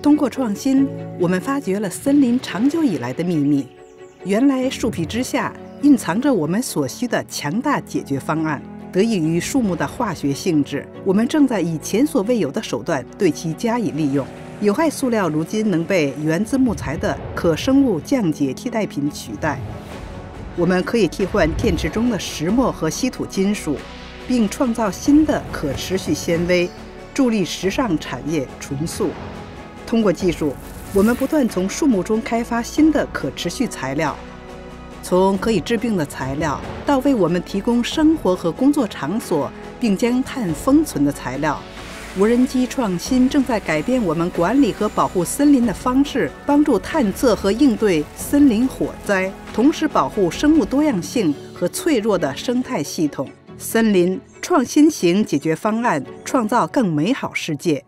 通过创新，我们发掘了森林长久以来的秘密。原来树皮之下蕴藏着我们所需的强大解决方案。得益于树木的化学性质，我们正在以前所未有的手段对其加以利用。有害塑料如今能被源自木材的可生物降解替代品取代。我们可以替换电池中的石墨和稀土金属，并创造新的可持续纤维，助力时尚产业重塑。通过技术，我们不断从树木中开发新的可持续材料，从可以治病的材料到为我们提供生活和工作场所并将碳封存的材料。无人机创新正在改变我们管理和保护森林的方式，帮助探测和应对森林火灾，同时保护生物多样性和脆弱的生态系统。森林创新型解决方案，创造更美好世界。